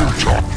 Ninja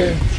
Bye.